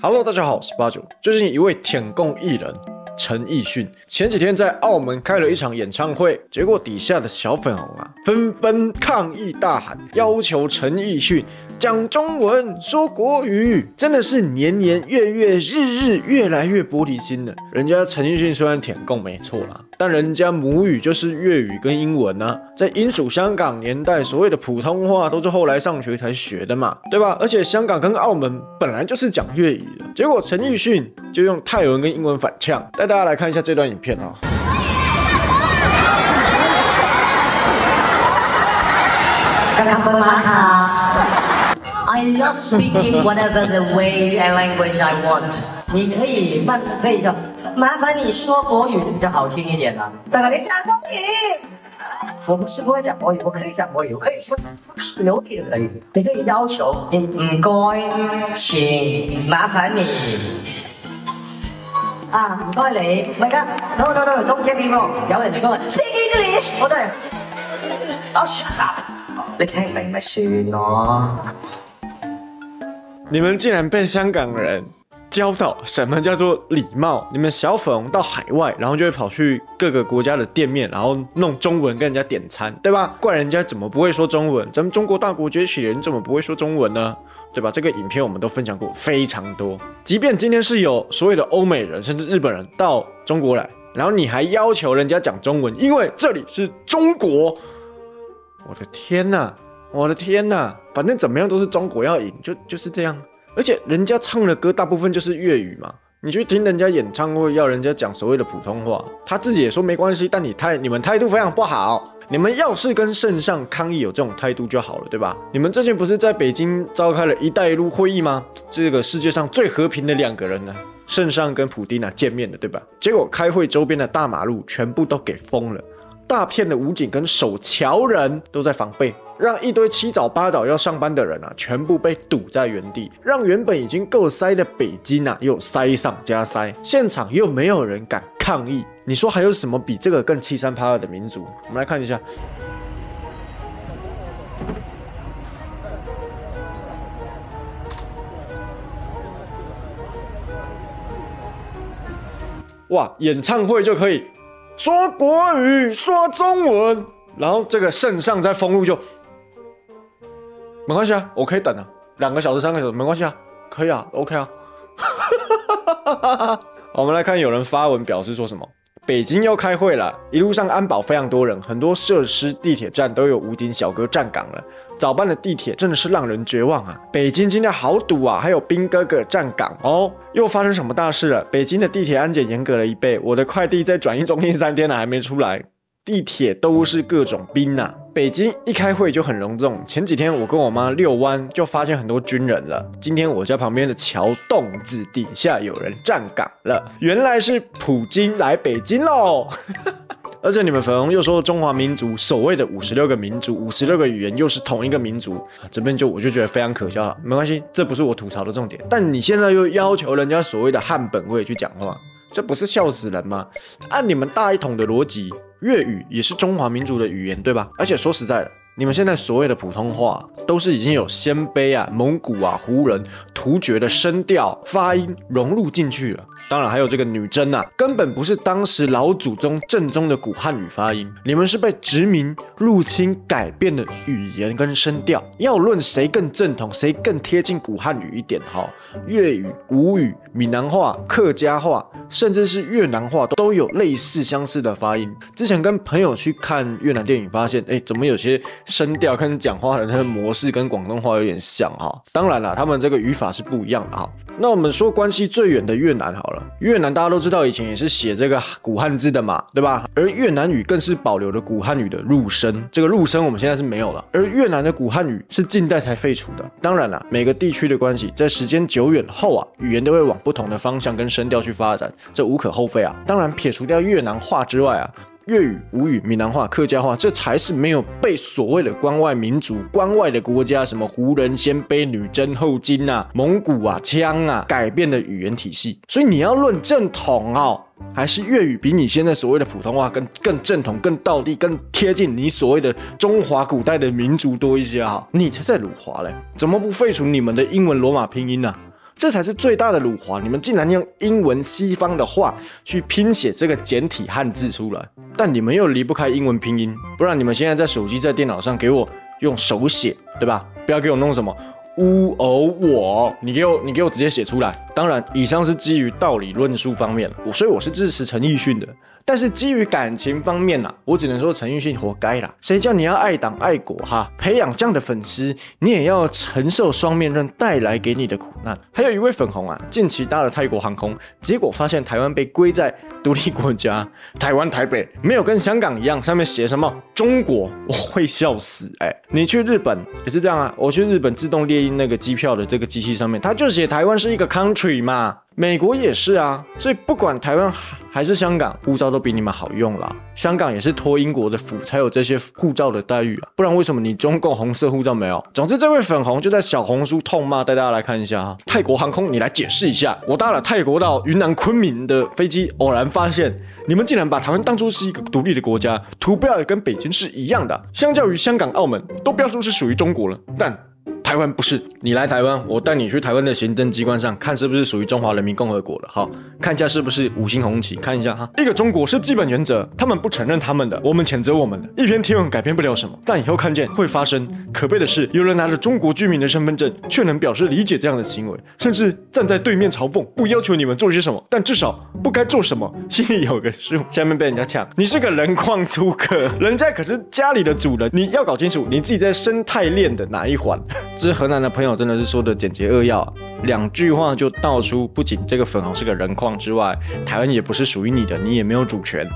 Hello，大家好，我是八九。最近一位舔共艺人陈奕迅前几天在澳门开了一场演唱会，结果底下的小粉红啊纷纷抗议大喊，要求陈奕迅讲中文说国语，真的是年年月月日日越来越玻璃心了。人家陈奕迅虽然舔共没错啦，但人家母语就是粤语跟英文啊，在英属香港年代，所谓的普通话都是后来上学才学的嘛，对吧？而且香港跟澳门本来就是讲粤语的，结果陈奕迅就用泰文跟英文反呛。带大家来看一下这段影片啊。刚刚过吗？好。I love speaking whatever the way and language I want。你可以慢，可以说，麻烦你说国语比较好听一点啊。大哥，你讲国语。我不是不会讲国语，我可以讲国语，我可以说流利的可以。你可以要求，你唔该，请麻烦你。啊，唔該你，唔係噶，no no no，don't get me wrong，有人就講話 speak English，我都係，我 shut up，你聽唔明咪算咯。你们竟然被香港人教导什么叫做礼貌？你们小粉红到海外，然后就会跑去各个国家的店面，然后弄中文跟人家点餐，对吧？怪人家怎么不会说中文？咱们中国大国崛起人怎么不会说中文呢？对吧？这个影片我们都分享过非常多。即便今天是有所谓的欧美人甚至日本人到中国来，然后你还要求人家讲中文，因为这里是中国。我的天呐！我的天呐！反正怎么样都是中国要赢，就就是这样。而且人家唱的歌大部分就是粤语嘛，你去听人家演唱会，要人家讲所谓的普通话，他自己也说没关系。但你态你们态度非常不好，你们要是跟圣上抗议有这种态度就好了，对吧？你们最近不是在北京召开了一带一路会议吗？这个世界上最和平的两个人呢，圣上跟普丁啊见面了，对吧？结果开会周边的大马路全部都给封了。大片的武警跟守桥人都在防备，让一堆七早八早要上班的人啊，全部被堵在原地，让原本已经够塞的北京啊，又塞上加塞，现场又没有人敢抗议。你说还有什么比这个更欺三八二的民族？我们来看一下。哇，演唱会就可以。说国语，说中文，然后这个圣上在封路就没关系啊，我可以等啊，两个小时、三个小时没关系啊，可以啊，OK 啊。我们来看有人发文表示说什么。北京要开会了，一路上安保非常多人，很多设施、地铁站都有武警小哥站岗了。早班的地铁真的是让人绝望啊！北京今天好堵啊，还有兵哥哥站岗哦。又发生什么大事了？北京的地铁安检严格了一倍，我的快递在转运中心三天了还没出来。地铁都是各种兵呐！北京一开会就很隆重。前几天我跟我妈遛弯，就发现很多军人了。今天我家旁边的桥洞子底下有人站岗了，原来是普京来北京喽！而且你们粉红又说中华民族所谓的五十六个民族、五十六个语言又是同一个民族，这边就我就觉得非常可笑了。没关系，这不是我吐槽的重点。但你现在又要求人家所谓的汉本位去讲话。这不是笑死人吗？按你们大一统的逻辑，粤语也是中华民族的语言，对吧？而且说实在的。你们现在所谓的普通话，都是已经有鲜卑啊、蒙古啊、胡人、突厥的声调发音融入进去了。当然还有这个女真啊，根本不是当时老祖宗正宗的古汉语发音。你们是被殖民入侵改变的语言跟声调。要论谁更正统，谁更贴近古汉语一点哈，粤语、吴语、闽南话、客家话，甚至是越南话，都有类似相似的发音。之前跟朋友去看越南电影，发现哎，怎么有些。声调跟讲话的那个模式跟广东话有点像哈，当然了，他们这个语法是不一样的哈。那我们说关系最远的越南好了，越南大家都知道以前也是写这个古汉字的嘛，对吧？而越南语更是保留了古汉语的入声，这个入声我们现在是没有了。而越南的古汉语是近代才废除的。当然了，每个地区的关系在时间久远后啊，语言都会往不同的方向跟声调去发展，这无可厚非啊。当然撇除掉越南话之外啊。粤语、吴语、闽南话、客家话，这才是没有被所谓的关外民族、关外的国家，什么胡人、鲜卑、女真、后金啊、蒙古啊、羌啊改变的语言体系。所以你要论正统哦，还是粤语比你现在所谓的普通话更更正统、更道地、更贴近你所谓的中华古代的民族多一些啊？你才在辱华嘞，怎么不废除你们的英文罗马拼音呢？这才是最大的辱华。你们竟然用英文西方的话去拼写这个简体汉字出来，但你们又离不开英文拼音，不然你们现在在手机、在电脑上给我用手写，对吧？不要给我弄什么乌偶我，你给我你给我直接写出来。当然，以上是基于道理论述方面，我所以我是支持陈奕迅的。但是基于感情方面呐，我只能说陈奕迅活该啦。谁叫你要爱党爱国哈？培养这样的粉丝，你也要承受双面刃带来给你的苦难。还有一位粉红啊，近期搭了泰国航空，结果发现台湾被归在独立国家，台湾台北没有跟香港一样，上面写什么中国，我会笑死哎！你去日本也是这样啊？我去日本自动列印那个机票的这个机器上面，它就写台湾是一个 country 嘛。美国也是啊，所以不管台湾还是香港，护照都比你们好用了。香港也是托英国的福，才有这些护照的待遇啊，不然为什么你中共红色护照没有？总之，这位粉红就在小红书痛骂，带大家来看一下哈。泰国航空，你来解释一下。我搭了泰国到云南昆明的飞机，偶然发现你们竟然把台湾当作是一个独立的国家，图标也跟北京是一样的。相较于香港、澳门，都标注是属于中国了，但。台湾不是你来台湾，我带你去台湾的行政机关上看是不是属于中华人民共和国的。好，看一下是不是五星红旗，看一下哈。一个中国是基本原则，他们不承认他们的，我们谴责我们的。一篇贴文改变不了什么，但以后看见会发生。可悲的是，有人拿着中国居民的身份证，却能表示理解这样的行为，甚至站在对面嘲讽，不要求你们做些什么，但至少不该做什么，心里有个数。下面被人家抢，你是个人矿租客，人家可是家里的主人，你要搞清楚你自己在生态链的哪一环。这河南的朋友真的是说的简洁扼要，两句话就道出，不仅这个粉红是个人矿之外，台湾也不是属于你的，你也没有主权，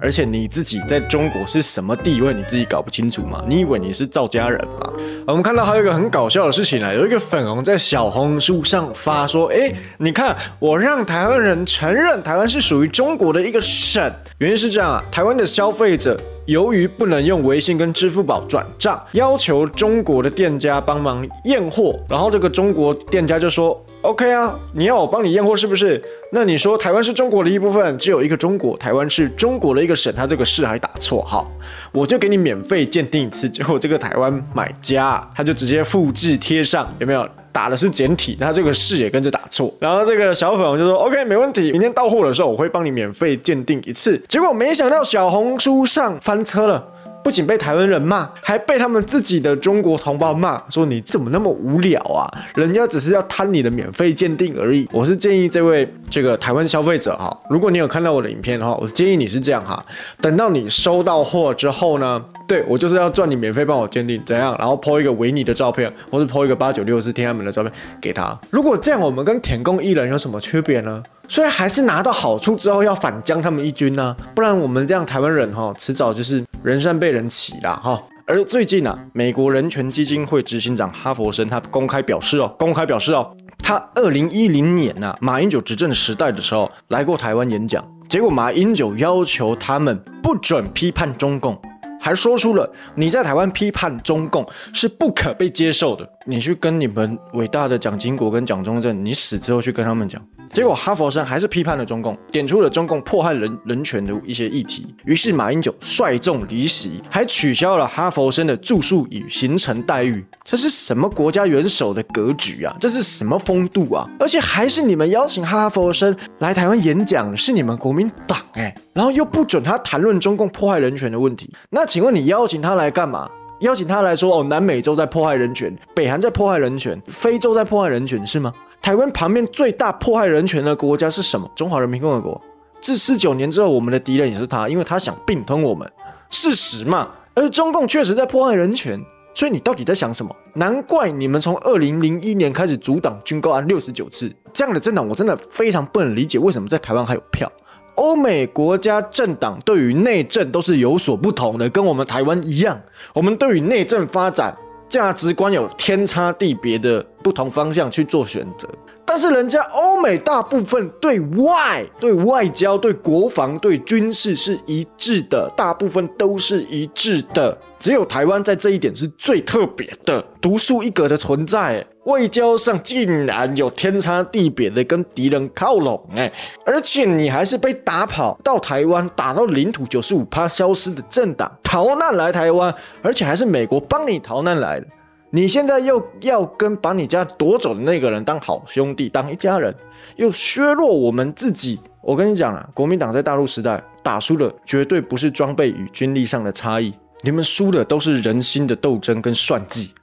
而且你自己在中国是什么地位，你自己搞不清楚吗？你以为你是赵家人吗？我们看到还有一个很搞笑的事情啊，有一个粉红在小红书上发说，哎，你看我让台湾人承认台湾是属于中国的一个省，原因是这样啊，台湾的消费者。由于不能用微信跟支付宝转账，要求中国的店家帮忙验货，然后这个中国店家就说：“OK 啊，你要我帮你验货是不是？那你说台湾是中国的一部分，只有一个中国，台湾是中国的一个省，他这个市还打错号，我就给你免费鉴定一次。结果这个台湾买家他就直接复制贴上，有没有？”打的是简体，他这个视也跟着打错，然后这个小粉红就说 OK 没问题，明天到货的时候我会帮你免费鉴定一次。结果没想到小红书上翻车了。不仅被台湾人骂，还被他们自己的中国同胞骂，说你怎么那么无聊啊？人家只是要贪你的免费鉴定而已。我是建议这位这个台湾消费者哈，如果你有看到我的影片的话，我建议你是这样哈，等到你收到货之后呢，对我就是要赚你免费帮我鉴定怎样，然后 po 一个维尼的照片，或是 po 一个八九六四天安门的照片给他。如果这样，我们跟舔共艺人有什么区别呢？所以还是拿到好处之后要反将他们一军呢，不然我们这样台湾人哈，迟早就是人善被人欺啦哈。而最近啊，美国人权基金会执行长哈佛森他公开表示哦，公开表示哦，他二零一零年呐，马英九执政时代的时候来过台湾演讲，结果马英九要求他们不准批判中共。还说出了你在台湾批判中共是不可被接受的。你去跟你们伟大的蒋经国跟蒋中正，你死之后去跟他们讲。结果哈佛生还是批判了中共，点出了中共迫害人人权的一些议题。于是马英九率众离席，还取消了哈佛生的住宿与行程待遇。这是什么国家元首的格局啊？这是什么风度啊？而且还是你们邀请哈佛生来台湾演讲，是你们国民党哎，然后又不准他谈论中共迫害人权的问题。那请问你邀请他来干嘛？邀请他来说哦，南美洲在迫害人权，北韩在迫害人权，非洲在迫害人权是吗？台湾旁边最大迫害人权的国家是什么？中华人民共和国。自四九年之后，我们的敌人也是他，因为他想并吞我们，事实嘛。而中共确实在迫害人权，所以你到底在想什么？难怪你们从二零零一年开始阻挡军购案六十九次，这样的政党我真的非常不能理解，为什么在台湾还有票？欧美国家政党对于内政都是有所不同的，跟我们台湾一样，我们对于内政发展价值观有天差地别的不同方向去做选择。但是人家欧美大部分对外、对外交、对国防、对军事是一致的，大部分都是一致的。只有台湾在这一点是最特别的、独树一格的存在。外交上竟然有天差地别的跟敌人靠拢，哎，而且你还是被打跑到台湾，打到领土九十五趴消失的政党逃难来台湾，而且还是美国帮你逃难来的。你现在又要跟把你家夺走的那个人当好兄弟，当一家人，又削弱我们自己。我跟你讲了，国民党在大陆时代打输的绝对不是装备与军力上的差异，你们输的都是人心的斗争跟算计。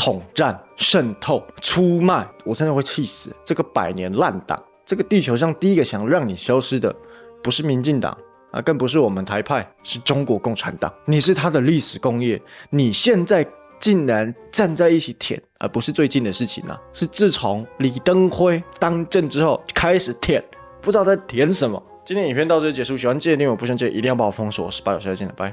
统战、渗透、出卖，我真的会气死！这个百年烂党，这个地球上第一个想让你消失的，不是民进党啊，更不是我们台派，是中国共产党。你是他的历史工业，你现在竟然站在一起舔，而不是最近的事情啊，是自从李登辉当政之后开始舔，不知道在舔什么。今天影片到这里结束，喜欢这个内容，不喜欢这一定要把我封锁。我是八九，下次见了，拜。